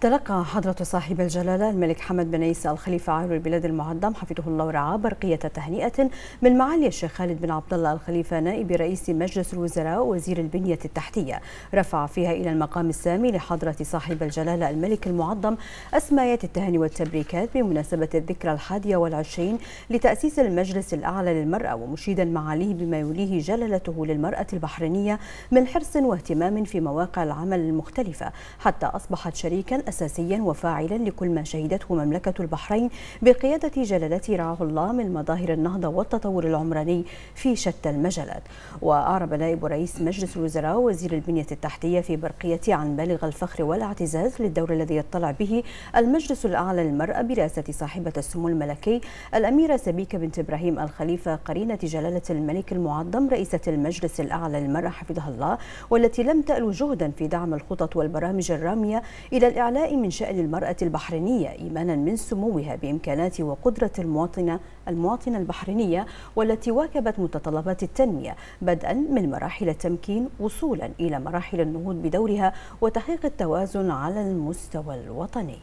تلقى حضرة صاحب الجلالة الملك حمد بن عيسى الخليفة عالي البلاد المعظم حفظه الله ورعاه برقية تهنئة من معالي الشيخ خالد بن عبد الله الخليفة نائب رئيس مجلس الوزراء وزير البنية التحتية. رفع فيها إلى المقام السامي لحضرة صاحب الجلالة الملك المعظم أسمايات التهاني والتبريكات بمناسبة الذكرى الحادية والعشرين لتأسيس المجلس الأعلى للمرأة ومشيدا معاليه بما يوليه جلالته للمرأة البحرينية من حرص واهتمام في مواقع العمل المختلفة. حتى أصبحت شريكا أساسيا وفاعلا لكل ما شهدته مملكة البحرين بقيادة جلالته رعاه الله من مظاهر النهضة والتطور العمراني في شتى المجالات. وأعرب نائب رئيس مجلس الوزراء وزير البنية التحتية في برقية عن بالغ الفخر والاعتزاز للدور الذي يطلع به المجلس الأعلى للمرأة برئاسة صاحبة السمو الملكي الأميرة سبيكة بنت إبراهيم الخليفة قرينة جلالة الملك المعظم رئيسة المجلس الأعلى للمرأة حفظها الله والتي لم تألو جهدا في دعم الخطط والبرامج الرامية إلى الإعلام من شأن المرأة البحرينية إيمانا من سموها بإمكانات وقدرة المواطنة المواطنة البحرينية والتي واكبت متطلبات التنمية بدءا من مراحل التمكين وصولا إلى مراحل النهوض بدورها وتحقيق التوازن على المستوى الوطني.